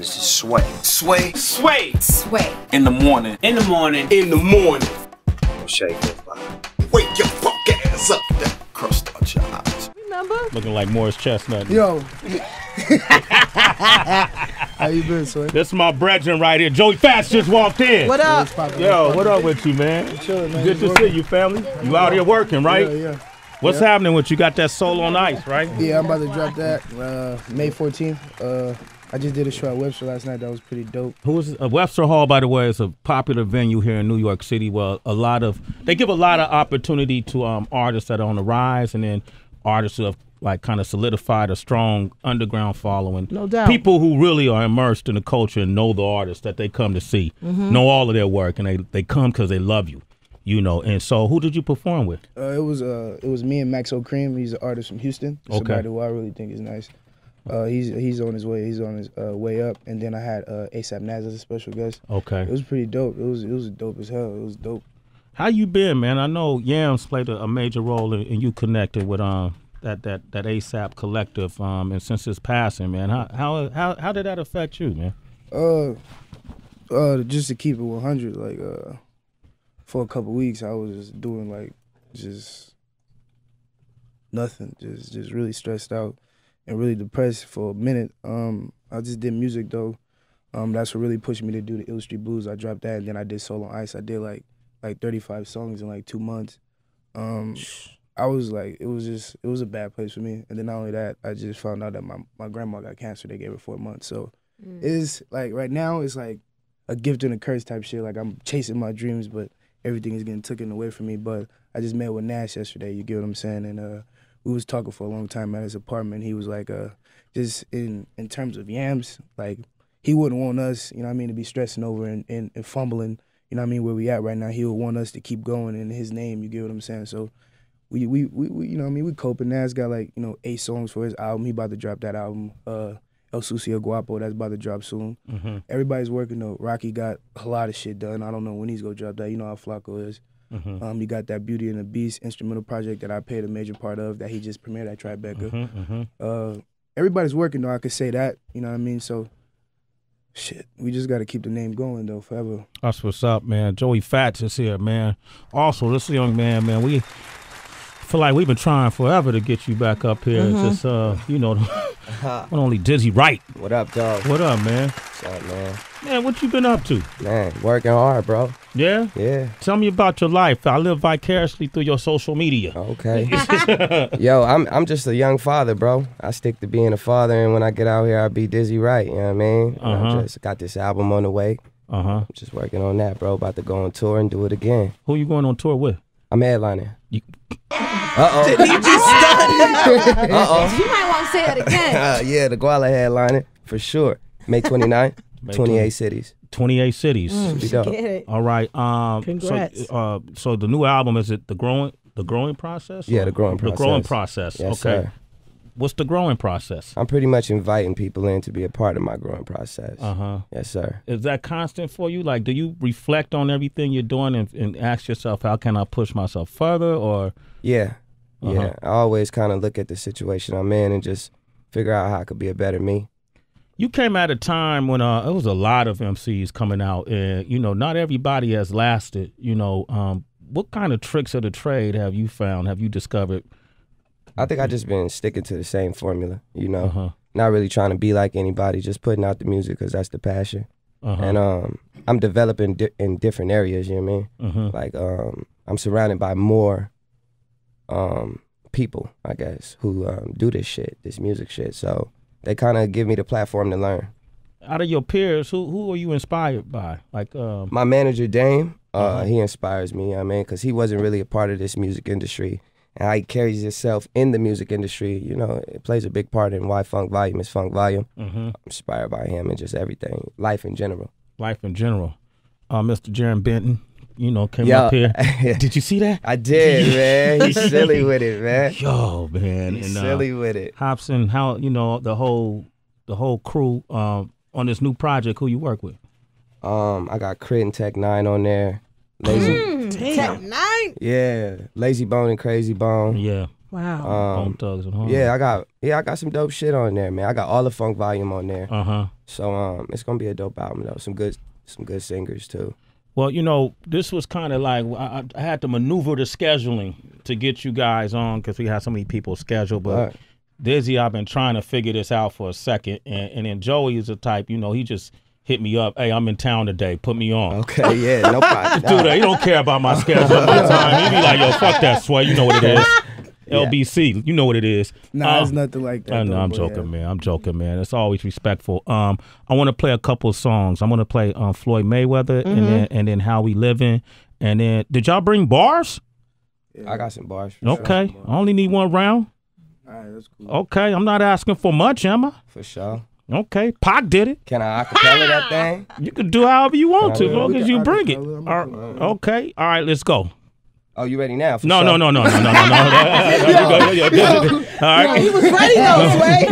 This is Sway. Sway. Sway. Sway. In the morning. In the morning. In the morning. Shake hip hop. Wake your fuck ass up. That crust out your eyes. Remember? Looking like Morris Chestnut. Yo. How you been, Sway? This is my brethren right here. Joey Fatts just walked in. What up? Yo, what up with you, man? Chilling, man. Good to see you, family. You out here working, right? Yeah, yeah. What's happening with you? Got that soul on ice, right? Yeah, I'm about to drop that uh, May 14th. Uh, I just did a show at Webster last night. That was pretty dope. Who's uh, Webster Hall, by the way, is a popular venue here in New York City. Well, a lot of they give a lot of opportunity to um, artists that are on the rise, and then artists who have like kind of solidified a strong underground following. No doubt. People who really are immersed in the culture and know the artists that they come to see, Mm-hmm. know all of their work, and they they come because they love you, you know. And so, who did you perform with? Uh, it was uh, it was me and Maxo Kream. He's an artist from Houston. Okay. Somebody who I really think is nice. Uh, he's he's on his way. He's on his uh, way up. And then I had uh, ASAP Nast as a special guest. Okay. It was pretty dope. It was it was dope as hell. It was dope. How you been, man? I know Yams played a, a major role in, in you connected with um that that that ASAP collective um and since his passing, man. How how how how did that affect you, man? Uh, uh, just to keep it 100, like uh, for a couple weeks, I was just doing like just nothing, just just really stressed out and really depressed for a minute. Um, I just did music though. Um, that's what really pushed me to do the Ill Street Blues. I dropped that, and then I did Solo on Ice. I did like like 35 songs in like two months. Um, I was like, it was just, it was a bad place for me. And then not only that, I just found out that my, my grandma got cancer. They gave her four months. So it's like right now, it's like a gift and a curse type shit. Like I'm chasing my dreams, but everything is getting taken away from me. But I just met with Nast yesterday. You get what I'm saying? And uh, we was talking for a long time at his apartment. He was like, uh, just in in terms of yams, like he wouldn't want us, you know what I mean, to be stressing over and, and, and fumbling, you know what I mean, where we at right now. He would want us to keep going in his name, you get what I'm saying? So we we, we, we you know I mean, we coping. Nast got like, you know, eight songs for his album. He about to drop that album. Uh El Sucio Guapo, that's about to drop soon. Mm-hmm. Everybody's working though. Rocky got a lot of shit done. I don't know when he's gonna drop that. You know how Flacko is. Mm-hmm. Um, he got that Beauty and the Beast instrumental project that I played a major part of that he just premiered at Tribeca. Mm-hmm. Uh, everybody's working though. I could say that. You know what I mean? So, shit, we just got to keep the name going though forever. That's what's up, man. Joey Fatts is here, man. Also, this young man, man, we feel like we've been trying forever to get you back up here. Mm-hmm. Just uh, you know, not only Dizzy Wright. What up, dog? What up, man? What's up, man? Man, what you been up to? Man, working hard, bro. Yeah? Yeah. Tell me about your life. I live vicariously through your social media. Okay. Yo, I'm I'm just a young father, bro. I stick to being a father, and when I get out here, I'll be Dizzy Wright. You know what I mean? Uh-huh. I just got this album on the way. Uh huh. Just working on that, bro. About to go on tour and do it again. Who you going on tour with? I'm headlining. You- Uh oh. Did he just Uh oh. You might want to say that again. Uh, yeah, the Guala headlining for sure. May 29th, May 28 20. cities. 28 cities. Should be dope. Get it. All right. Um, Congrats. So, uh, so the new album is it the growing the growing process? Yeah, the growing process. The growing process. process. Yes, okay. sir. What's the growing process? I'm pretty much inviting people in to be a part of my growing process. Uh huh. Yes, sir. Is that constant for you? Like, do you reflect on everything you're doing and, and ask yourself, how can I push myself further? Or Yeah. Uh-huh. Yeah. I always kind of look at the situation I'm in and just figure out how I could be a better me. you came at a time when uh, it was a lot of MCs coming out, and you know, not everybody has lasted. You know, um, what kind of tricks of the trade have you found? Have you discovered? I think I just been sticking to the same formula, you know, Uh huh. not really trying to be like anybody, just putting out the music because that's the passion. Uh huh. And um, I'm developing di- in different areas, you know what I mean? uh-huh. Like um, I'm surrounded by more um, people, I guess, who um, do this shit, this music shit. So they kind of give me the platform to learn. Out of your peers, who who are you inspired by? Like, um, My manager Dame, uh, Uh-huh. he inspires me. I mean, because he wasn't really a part of this music industry, and how he carries himself in the music industry. You know, it plays a big part in why Funk Volume is Funk Volume. mhm. I'm inspired by him and just everything, life in general. life in general. Uh, Mr. Jarren Benton, you know, came Yo. up here. Did you see that? I did, man. He's silly with it, man. Yo, man, He's and uh, silly with it. Hopsin, how you know the whole the whole crew um, on this new project? Who you work with? Um, I got Crit and Tech N9ne on there. Lazy, Tech N9ne. yeah, Layzie Bone and Krayzie Bone. Yeah, Wow. Bone Um, Thugs and Harmony. yeah, I got yeah, I got some dope shit on there, man. I got all the funk volume on there. Uh huh. So um, it's gonna be a dope album though. Some good, some good singers too. Well, you know, this was kind of like I, I had to maneuver the scheduling to get you guys on because we had so many people scheduled. But Right. Dizzy, I've been trying to figure this out for a second, and, and then Joey is a type, you know, he just hit me up. Hey, I'm in town today. Put me on. Okay, yeah, no problem. Do that. He don't care about my schedule all the time. He be like, yo, fuck that sway. You know what it is. LBC, you know what it is. Nah, Um, it's nothing like that. I know, I'm joking, yeah. man. I'm joking, man. It's always respectful. Um, I want to play a couple of songs. I'm gonna play um Floyd Mayweather and then and then How We Living, and then did y'all bring bars? Yeah. I got some bars. For Sure. Okay, I only need one round. All right, that's cool. Okay, I'm not asking for much, am I? For sure. Okay, Pac did it. Can I acapella that thing? You can do however you want to, as long as you bring it. All right, okay, all right, let's go. Oh, you ready now? For No, sure. no, no, no, no, no, no, no. All right. He was ready though, Sway.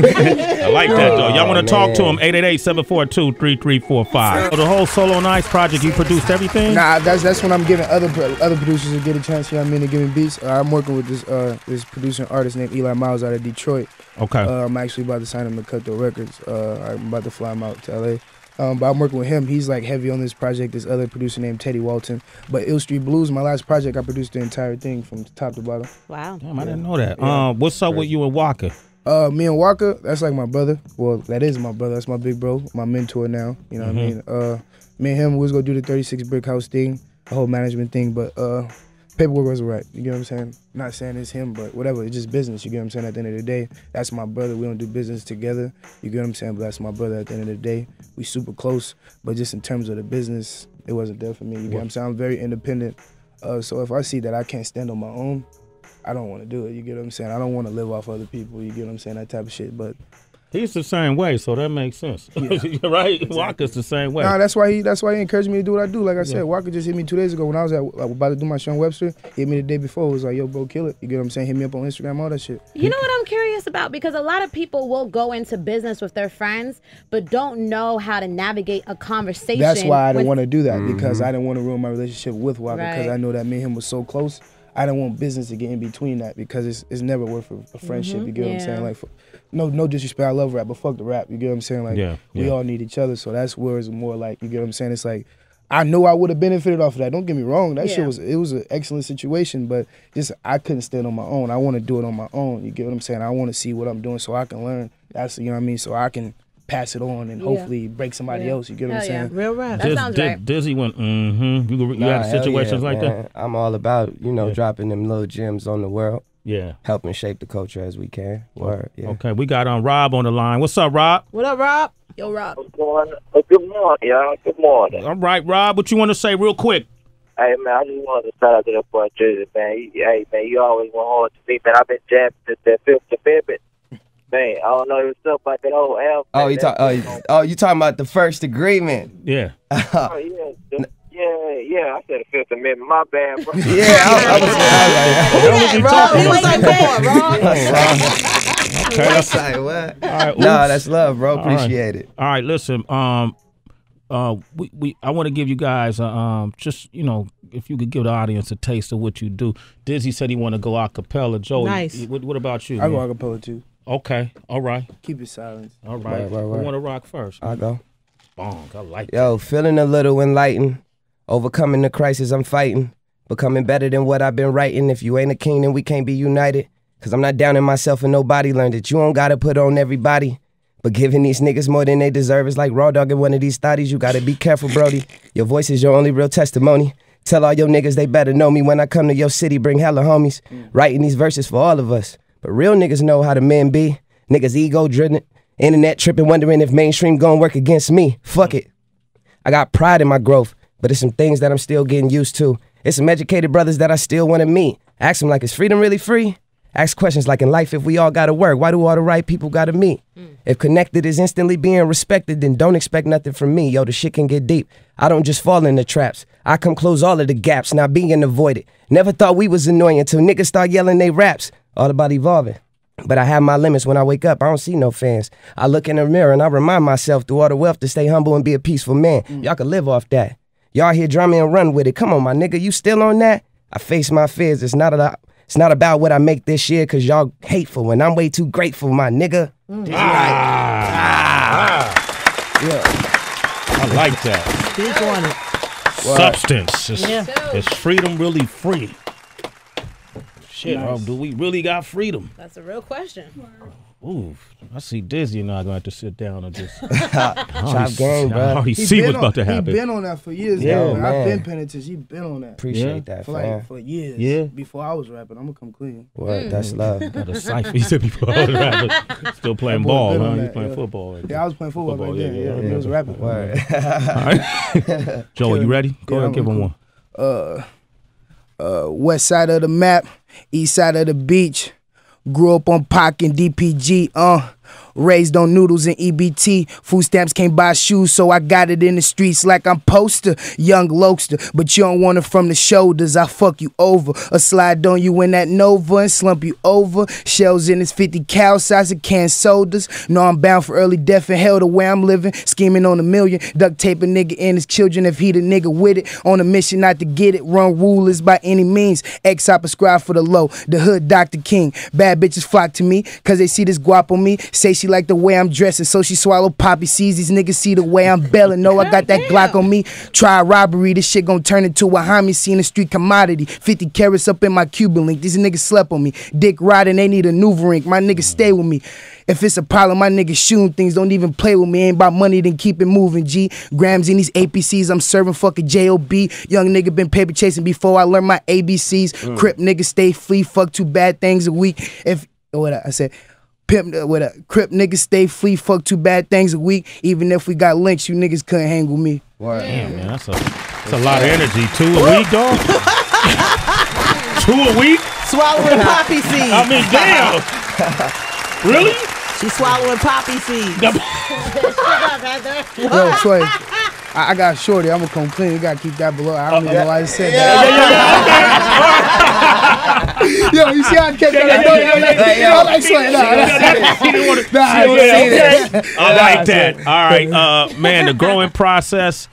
I like that though. Y'all want to Oh, talk to him? man. 888-742-3345. So the whole solo nights project, you produced everything? Nah, that's that's when I'm giving other other producers to get a chance. You know what I mean? To give me beats. Uh, I'm working with this uh this producer and artist named Eli Miles out of Detroit. Okay. Uh, I'm actually about to sign him to Cutthroat Records. Uh, I'm about to fly him out to LA. Um, but I'm working with him. He's like heavy on this project. This other producer named Teddy Walton. But Ill Street Blues, my last project, I produced the entire thing from top to bottom. Wow. Damn, I didn't know that. Um, what's up with you and Walker? Uh, me and Walker, that's like my brother. Well, that is my brother. That's my big bro, my mentor now. You know what I mean? Uh, me and him we was gonna do the 36 brick house thing, the whole management thing, but uh, paperwork wasn't right. You get what I'm saying? Not saying it's him, but whatever. It's just business. You get what I'm saying? At the end of the day, that's my brother. We don't do business together. You get what I'm saying? But that's my brother. At the end of the day, we super close. But just in terms of the business, it wasn't there for me. You get what I'm saying? I'm very independent. Uh, so if I see that I can't stand on my own, I don't want to do it. You get what I'm saying? I don't want to live off other people. You get what I'm saying? That type of shit. But He's the same way, so that makes sense. right? Walker's the same way. Nah, that's why he that's why he encouraged me to do what I do. Like I said, Walker just hit me two days ago when I was at like, about to do my show in Webster. He hit me the day before. It was like, yo, bro, kill it. You get what I'm saying? Hit me up on Instagram, all that shit. You know what I'm curious about? Because a lot of people will go into business with their friends, but don't know how to navigate a conversation. That's why I with- didn't want to do that mm-hmm. because I didn't want to ruin my relationship with Walker because Right. I know that me and him was so close. I don't want business to get in between that because it's, it's never worth a, a mm-hmm. friendship. You get what I'm saying? Like, for, no no disrespect, I love rap, but fuck the rap. You get what I'm saying? Like, Yeah, we yeah. all need each other, so that's where it's more like you get what I'm saying. It's like I know I would have benefited off of that. Don't get me wrong. That Yeah. shit was it was an excellent situation, but just I couldn't stand on my own. I want to do it on my own. You get what I'm saying? I want to see what I'm doing so I can learn. That's you know what I mean. So I can pass it on and Yeah. hopefully break somebody Yeah. else. You get what I'm yeah. saying? Real rap. That Diz- sounds Diz- right. Dizzy went, mm-hmm. You, you Nah, had situations yeah, like man. that? I'm all about you know dropping them little gems on the world, Yeah. helping shape the culture as we can. Word, yeah. Okay, we got um, Rob on the line. What's up, Rob? What up, Rob? Yo, Rob. What's going on? Uh, Good morning, y'all. Good morning. All right, Rob, what you want to say real quick? Hey, man, I just wanted to shout out to that boy Jersey, man. He, hey, man, you always went hard to me, man. I've been jamming since that fifth to fifth. Man, I don't know what's up about that whole album. Oh, you talk. Oh, you- oh, you talking about the first agreement? Yeah. Oh, yeah. the- yeah, yeah. I said the Fifth Amendment. My bad, bro. Yeah, I, I was. I, Rob, he was like, come on, Rob. Okay, that's, I, what? all right, Nah, that's love, bro. All right. Appreciate it. All right, listen. Um, uh, we, we I want to give you guys uh, um just you know if you could give the audience a taste of what you do. Dizzy said he want to go a cappella. Joey, Nice. What, what about you? I go man? acapella too. Okay, all right, Keep it silent. all right. Right, right, Who want to rock first? I go. Bonk, I like. Yo, feeling a little enlightened, overcoming the crisis I'm fighting, becoming better than what I've been writing. If you ain't a king, then we can't be united. Cause I'm not down in myself and nobody learned it. You don't gotta put on everybody. But giving these niggas more than they deserve is like raw dogging one of these thotties. You gotta be careful, Brody. Your voice is your only real testimony. Tell all your niggas they better know me when I come to your city, bring hella homies. Mm. Writing these verses for all of us. But real niggas know how the men be. Niggas ego driven. Internet tripping, wondering if mainstream gon' work against me. Fuck it. I got pride in my growth, but it's some things that I'm still getting used to. It's some educated brothers that I still want to meet. Ask them like, is freedom really free? Ask questions like, in life, if we all gotta work, why do all the right people gotta meet? Hmm. If connected is instantly being respected, then don't expect nothing from me. Yo, the shit can get deep. I don't just fall in the traps. I come close all of the gaps, not being avoided. Never thought we was annoying until niggas start yelling they raps. All about evolving. But I have my limits when I wake up. I don't see no fans. I look in the mirror and I remind myself through all the wealth to stay humble and be a peaceful man. Mm. Y'all can live off that. Y'all hear drama and run with it. Come on, my nigga, you still on that? I face my fears. It's not a It's not about what I make this year, cause y'all hateful, and I'm way too grateful, my nigga. Mm. Ah. ah, yeah, I like that. Speak on it. Substance. Is, Yeah. is freedom really free? Shit, oh, do we really got freedom? That's a real question. Ooh, I see Dizzy and I going to have to sit down and just Chop game, I bro. already He see what's on- about to happen. He been on that for years. Yeah, Yeah, I've man. been penitentious. He been on that Appreciate that, for fam. like for years. Yeah. Before I was rapping, I'm gonna come clean. Word, that's love. Got a cipher. He said before I was rapping. Still playing ball, been huh? on You playing yeah. football. right Yeah, I was playing football, Football, back then. yeah, Yeah, yeah, he was rapping. Word. All right. Joe, are you ready? Go Yeah, ahead, I'm give him one. uh, uh, west side of the map, east side of the beach. Grew up on Pac and DPG, uh. Raised on noodles and EBT. Food stamps can't buy shoes, so I got it in the streets like I'm poster. Young Lokester, but you don't want it from the shoulders. I fuck you over. A slide on you in that Nova and slump you over. Shells in his 50 cal size of can sodas. No, I'm bound for early death and hell the way I'm living. Scheming on a million. Duct tape a nigga and his children if he the nigga with it. On a mission not to get it. Run rulers by any means. X I prescribe for the low. The hood Dr. King. Bad bitches flock to me cause they see this guap on me. Say she like the way I'm dressing, so she swallow poppy seeds. These niggas see the way I'm belling. No, I got that Glock on me. Try robbery, this shit gon' turn into a homie. Seen a street commodity. 50 carats up in my Cuban link. These niggas slept on me. Dick riding, they need a new rink. My niggas stay with me. If it's a problem, my niggas shooting things. Don't even play with me. Ain't about money, then keep it moving. G grams in these APCs. I'm serving fucking job. Young nigga been paper chasing before I learned my ABCs. Mm. Crip nigga stay free. Fuck two bad things a week. If what I said. Pimp uh, with a crip nigga stay free, fuck two bad things a week. Even if we got links, you niggas couldn't hang with me. Word. Damn, man, that's a, that's a lot of energy. Two a week, dog? Two a week? Swallowing poppy seeds. I mean, damn. really? She's swallowing poppy seeds. Yo, Troy, I, I got shorty. I'm gonna come clean. You gotta keep that below. I don't even know why I said that. Yo, you see how I kept that? Yo, yo, like Troy, nah, nah. She didn't want to. Nah, Yeah, yeah. I like that. All right, uh, man. The growing process.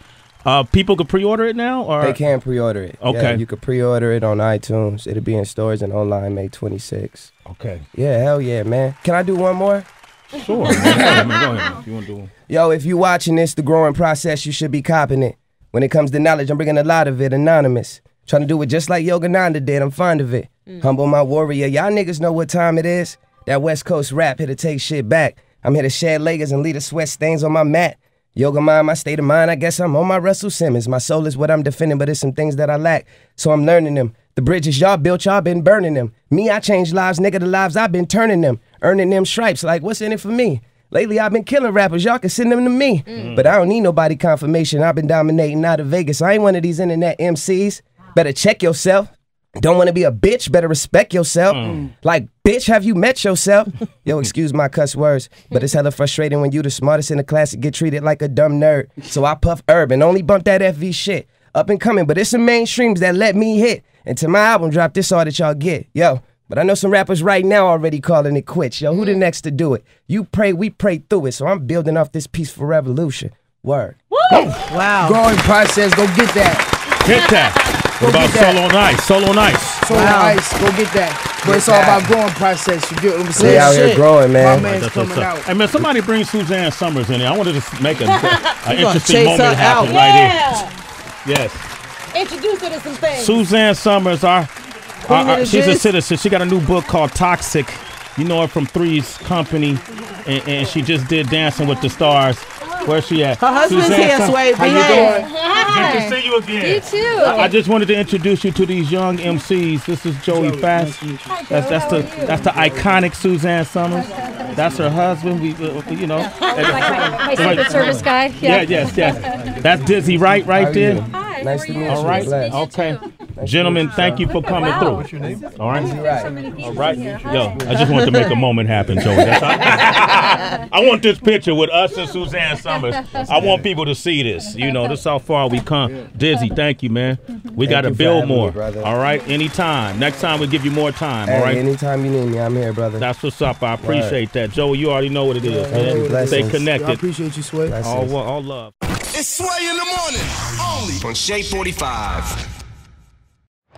Uh, people can pre-order it now, or They can pre-order it. Yeah, Okay. you can pre-order it on iTunes. It'll be in stores and online May 26. okay, Yeah, hell yeah, man. Can I do one more? Sure. man. Go ahead, man. If you want to do one. Yo, if you watching this, the growing process, you should be copping it. When it comes to knowledge, I'm bringing a lot of it anonymous. Trying to do it just like Yogananda did. I'm fond of it. Mm. Humble my warrior. Y'all niggas know what time it is. That West Coast rap here to take shit back. I'm here to shed layers and leave the sweat stains on my mat. Yoga mind, my state of mind. I guess I'm on my Russell Simmons. My soul is what I'm defending, but it's some things that I lack. So I'm learning them. The bridges y'all built, y'all been burning them. Me, I changed lives, nigga. The lives I've been turning them. Earning them stripes. Like, what's in it for me? Lately, I've been killing rappers. Y'all can send them to me. Mm. Mm. But I don't need nobody confirmation. I've been dominating out of Vegas. I ain't one of these internet MCs. Better check yourself. Don't want to be a bitch. Better respect yourself. Mm. Like, bitch, have you met yourself? Yo, excuse my cuss words, but it's hella frustrating when you the smartest in the class and get treated like a dumb nerd. So I puff urban, only bump that FV shit. Up and coming, but it's some mainstreams that let me hit. And to my album drop, this all that y'all get. Yo, but I know some rappers right now already calling it quits. Yo, who the mm. next to do it? You pray, we pray through it. So I'm building off this peaceful revolution. Word. Woo! Wow. Growing process, go get that. Get that. What about get that. solo nice? Solo nice. So Wow. ice, go get that. But it's all that. about growing process. You get what I'm We saying? out here shit. growing, My man. man's That's what's coming up. out. Hey man, somebody bring Suzanne Somers in here. I wanted to make a, an interesting chase moment her happen out. right here. Yes. Introduce her to some things. Suzanne Somers, our, our- uh, uh, of the she's a citizen. She got a new book called Toxic. You know her from Three's Company, and, and she just did Dancing with the Stars. Where's she at? Her husband's Suzanne here, Sum- Sway. How you Behave. doing? Good to see you again. You too. I, I just wanted to introduce you to these young MCs. This is Joey Fatts. That's that's the that's the iconic Suzanne Somers. That's her husband. We, uh, uh you know. My Secret Service guy. Yeah, Yeah. yes, yes. That's Dizzy Wright How right you? there. Nice to meet you. All right. Bless. Okay. Gentlemen, thank you for coming through. All right. All right. Yo, I just want to make a moment happen, Joey. That's all. I want this picture with us and Suzanne Somers. I want people to see this. You know, this is how far we come. Dizzy, thank you, man. We got to build having me, more. All right. Anytime. Next time we give you more time. All Hey, right. anytime you need me, I'm here, brother. That's what's up. I appreciate that, Joey. You already know what it is, Thank you. man. Stay Blessings. I connected. appreciate you, Sway. Blessings. All, all love. It's Sway in the morning. Only On Shade 45.